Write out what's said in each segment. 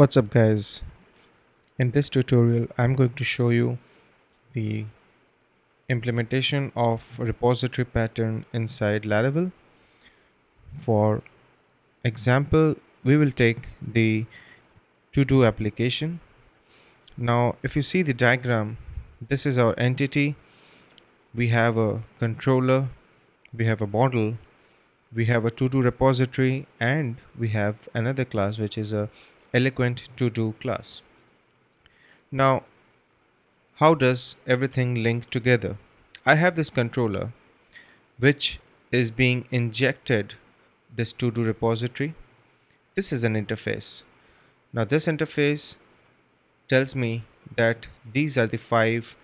What's up guys? In this tutorial I'm going to show you the implementation of repository pattern inside Laravel. For example we will take the to-do application. Now if you see the diagram this is our entity. We have a controller, we have a model, we have a to-do repository and we have another class which is a eloquent to do class. Now, how does everything link together? I have this controller which is being injected this to do repository. This is an interface. Now, this interface tells me that these are the five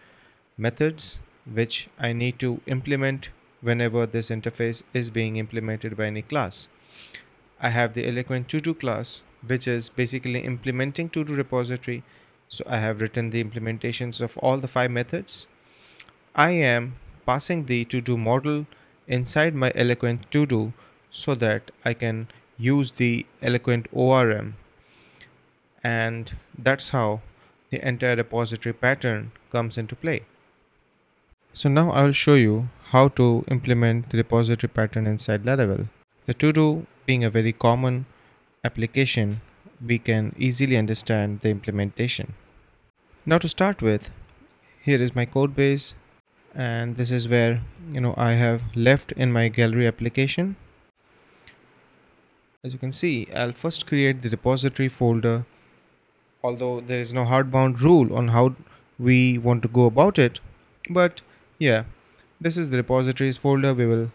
methods which I need to implement whenever this interface is being implemented by any class. I have the eloquent to do class which is basically implementing to do repository. So I have written the implementations of all the five methods. I am passing the to do model inside my eloquent to do so that I can use the eloquent ORM and that's how the entire repository pattern comes into play. So now I will show you how to implement the repository pattern inside Laravel. The to-do being a very common application, we can easily understand the implementation. Now to start with, here is my code base and this is where you know I have left in my gallery application. As you can see, I'll first create the repository folder although there is no hardbound rule on how we want to go about it but yeah this is the repositories folder we will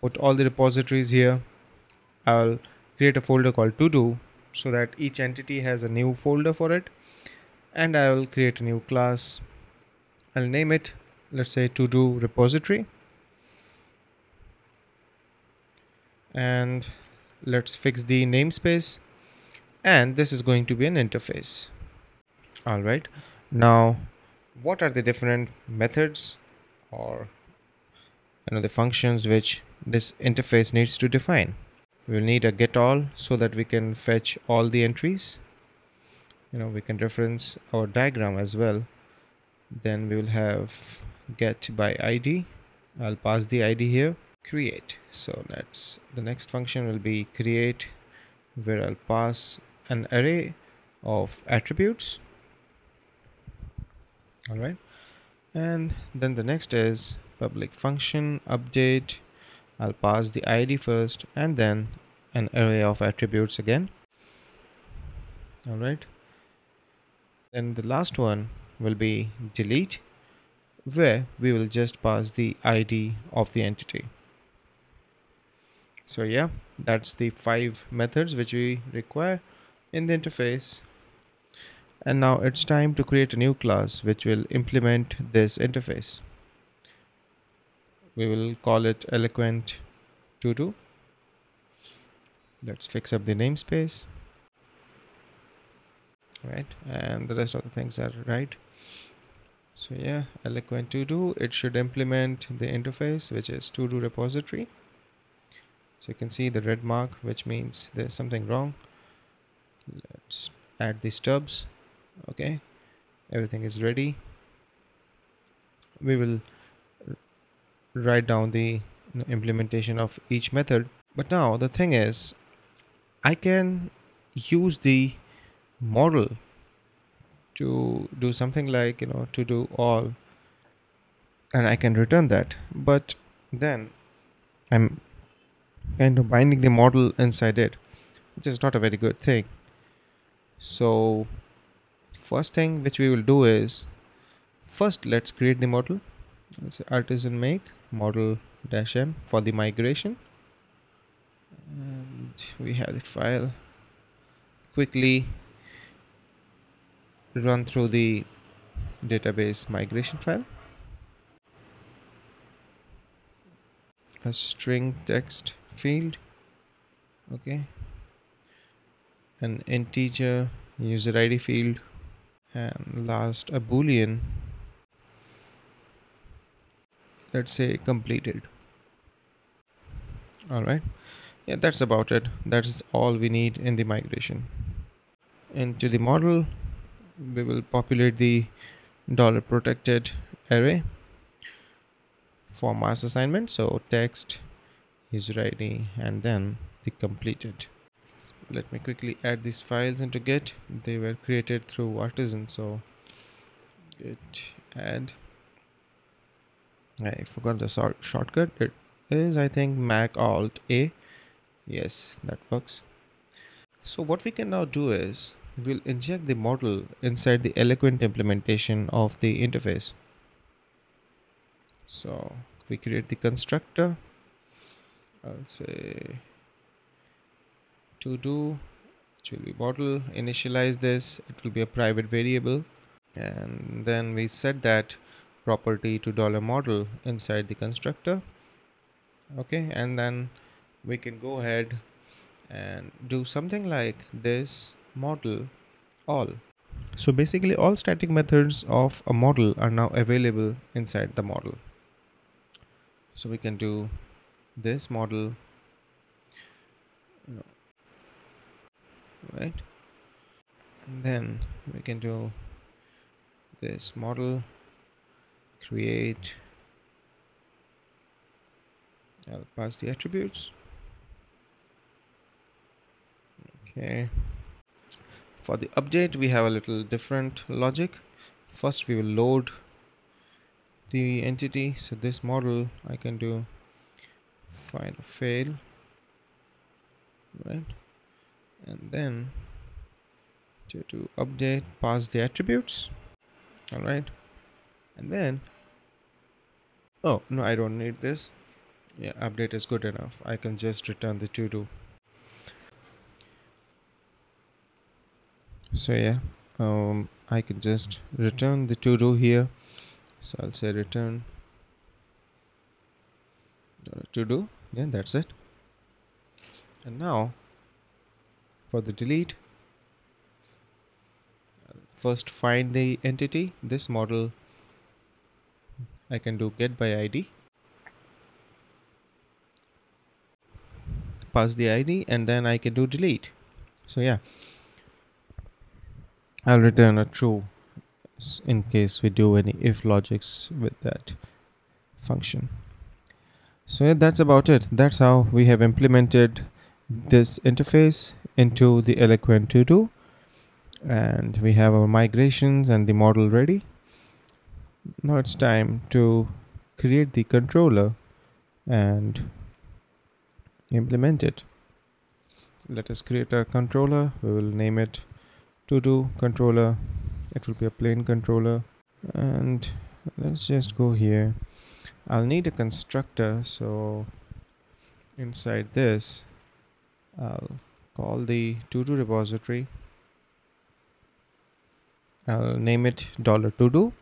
put all the repositories here I'll create a folder called to do so that each entity has a new folder for it. And I will create a new class. I'll name it let's say to do repository. And let's fix the namespace. And this is going to be an interface. All right. Now what are the different methods or you know the functions which this interface needs to define we will need a get all so that we can fetch all the entries. You know we can reference our diagram as well. Then we will have get by id i'll pass the id here. Create. So that's the next function will be create where i'll pass an array of attributes. All right. And then the next is public function update I'll pass the ID first and then an array of attributes again. All right then the last one will be delete where we will just pass the ID of the entity. So yeah that's the five methods which we require in the interface. And now it's time to create a new class which will implement this interface we will call it eloquent to do let's fix up the namespace. Right and the rest of the things are right. So yeah eloquent to do it should implement the interface which is to do repository. So you can see the red mark which means there's something wrong. Let's add the stubs. Okay everything is ready. We will write down the implementation of each method. But now the thing is I can use the model to do something like you know to do all and I can return that. But then I'm kind of binding the model inside it which is not a very good thing. So first thing which we will do is first let's create the model. Let's say artisan make model dash m for the migration. And we have the file. Quickly run through the database migration file. A string text field. Okay. An integer user id field. And last a boolean let's say completed. All right? Yeah that's about it. That's all we need in the migration. Into the model we will populate the dollar protected array for mass assignment. So text is ready and then the completed. So let me quickly add these files into git. They were created through artisan so git add i forgot the short shortcut. It is i think mac alt a. Yes that works. So what we can now do is we'll inject the model inside the eloquent implementation of the interface. So we create the constructor. I'll say to do which will be model initialize this. It will be a private variable. And then we set that property to dollar model inside the constructor. Okay and then we can go ahead and do something like this model all. So basically all static methods of a model are now available inside the model. So we can do this model know, right? And then we can do this model create uh, I'll pass the attributes. Okay. For the update we have a little different logic. First we will load the entity. So this model I can do find fail right? And then to, to update pass the attributes. All right. And then oh no I don't need this. Yeah update is good enough. I can just return the to do so yeah um, I can just return the to do here. So I'll say return to do yeah that's it. And now for the delete first find the entity this model I can do get by ID pass the ID and then I can do delete so yeah I'll return a true in case we do any if logics with that function. So yeah, that's about it. That's how we have implemented this interface into the Eloquent to-do and we have our migrations and the model ready. Now it's time to create the controller and implement it. Let us create a controller. We will name it to do controller. It will be a plain controller. And let's just go here. I'll need a constructor so inside this I'll call the to do repository. I'll name it dollar to do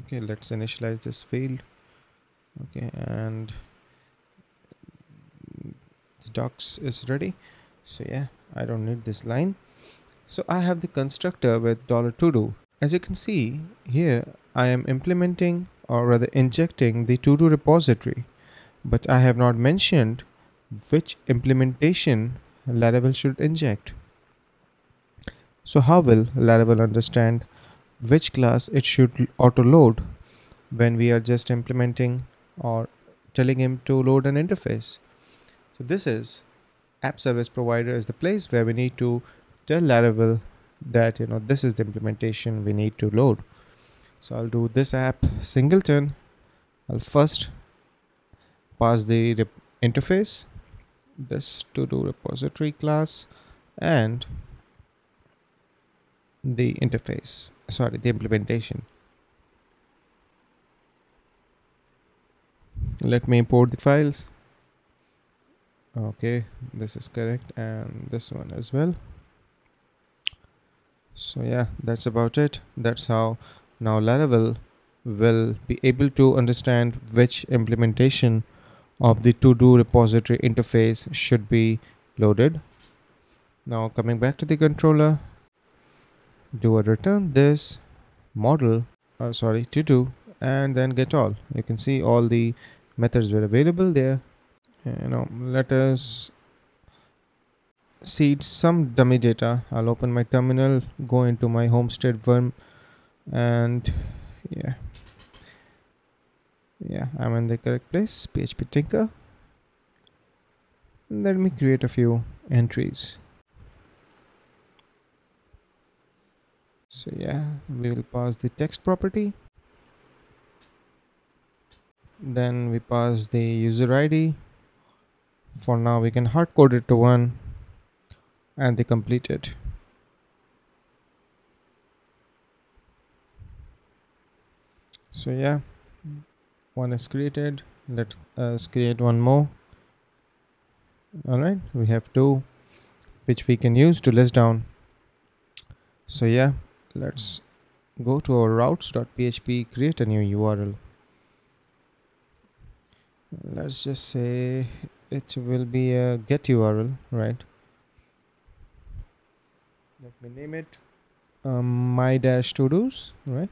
okay let's initialize this field okay and the docs is ready so yeah I don't need this line so I have the constructor with dollar $to-do. As you can see here, I am implementing or rather injecting the to-do repository, but I have not mentioned which implementation Laravel should inject. So how will Laravel understand which class it should auto-load when we are just implementing or telling him to load an interface? So this is app service provider is the place where we need to tell Laravel that you know this is the implementation we need to load. So I'll do this app singleton. I'll first pass the interface this to do repository class and the interface sorry the implementation. Let me import the files. Okay this is correct and this one as well. So yeah that's about it. That's how now laravel will be able to understand which implementation of the to-do repository interface should be loaded. Now coming back to the controller do a return this model uh, sorry to do and then get all. You can see all the methods were available there. You know let us seed some dummy data. I'll open my terminal go into my homestead worm and yeah. Yeah I'm in the correct place PHP Tinker. Let me create a few entries so yeah we will pass the text property. Then we pass the user ID for now we can hard code it to one and they complete it. So yeah one is created. Let us create one more. All right we have two which we can use to list down. So yeah let's go to our routes.php create a new url. Let's just say it will be a get url right? Let me name it um, my dash to do's right?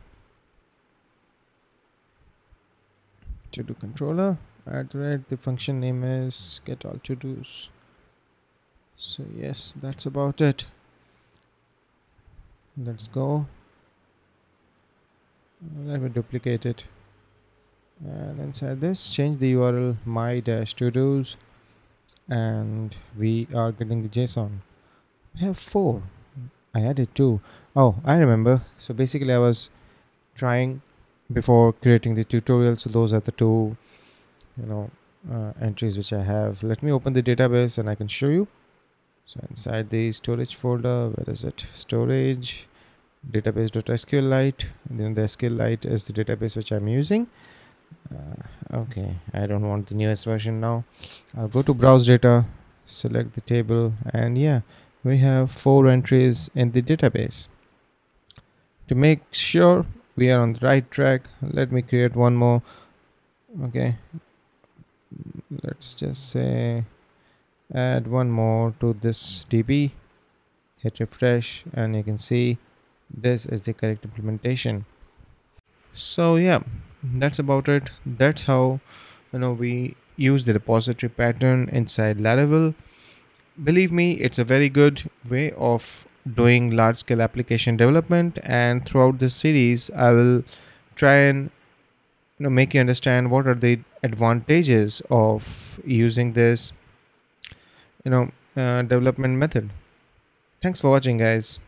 To do controller at the the function name is get all to do's so yes that's about it let's go. Let me duplicate it. And inside this. Change the url my dash to do's and we are getting the json. We have four. I added two. Oh, i remember. So basically i was trying before creating the tutorial. So those are the two you know uh, entries which I have. Let me open the database and I can show you so inside the storage folder where is it? Storage database.sqlite then the SQLite is the database which I'm using. Uh, okay I don't want the newest version now. I'll go to browse data select the table and yeah we have four entries in the database. To make sure we are on the right track let me create one more. Okay let's just say add one more to this db hit refresh and you can see this is the correct implementation. So yeah that's about it. That's how you know we use the repository pattern inside laravel. Believe me it's a very good way of doing large scale application development. And throughout this series i will try and you know make you understand what are the advantages of using this you know uh, development method. Thanks for watching guys